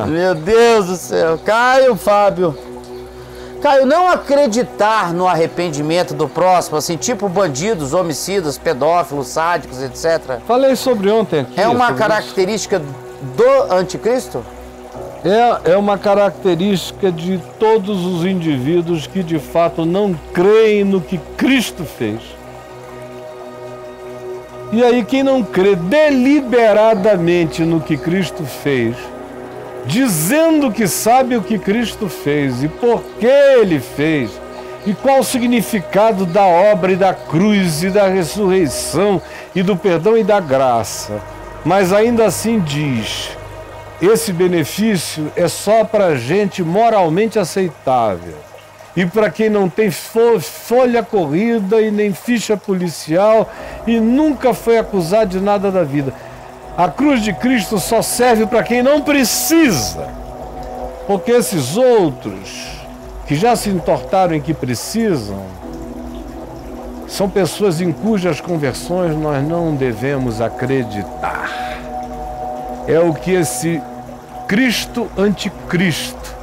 Meu Deus do céu. Caio, Fábio. Caio, não acreditar no arrependimento do próximo, assim, tipo bandidos, homicidas, pedófilos, sádicos, etc. Falei sobre ontem aqui. É uma característica do anticristo? É, é uma característica de todos os indivíduos que de fato não creem no que Cristo fez. E aí, quem não crê deliberadamente no que Cristo fez, dizendo que sabe o que Cristo fez e por que ele fez, e qual o significado da obra e da cruz e da ressurreição e do perdão e da graça, mas ainda assim diz: esse benefício é só para gente moralmente aceitável. E para quem não tem folha corrida e nem ficha policial e nunca foi acusado de nada da vida. A cruz de Cristo só serve para quem não precisa. Porque esses outros que já se entortaram em que precisam são pessoas em cujas conversões nós não devemos acreditar. É o que esse Cristo anticristo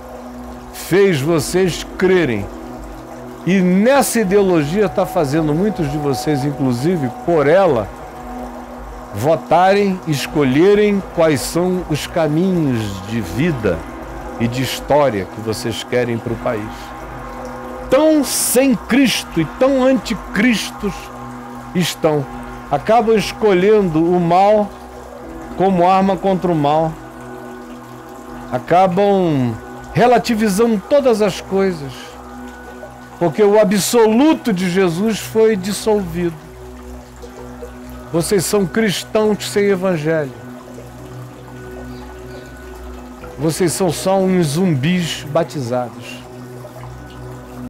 fez vocês crerem. E nessa ideologia está fazendo muitos de vocês, inclusive por ela, votarem, escolherem quais são os caminhos de vida e de história que vocês querem para o país. Tão sem Cristo e tão anticristos estão. Acabam escolhendo o mal como arma contra o mal. Acabam relativizando todas as coisas, porque o absoluto de Jesus foi dissolvido. Vocês são cristãos sem evangelho. Vocês são só uns zumbis batizados.